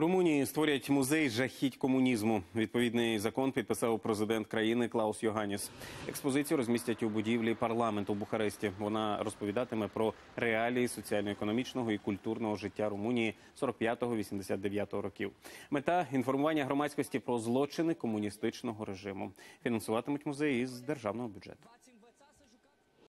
Румунії створять музей жахіть комунізму. Відповідний закон підписав президент країни Клаус Йоганіс. Експозицію розмістять у будівлі парламенту в Бухаресті. Вона розповідатиме про реалії соціально-економічного і культурного життя Румунії 45-89 років. Мета інформування громадськості про злочини комуністичного режиму. Фінансуватимуть музей із державного бюджету.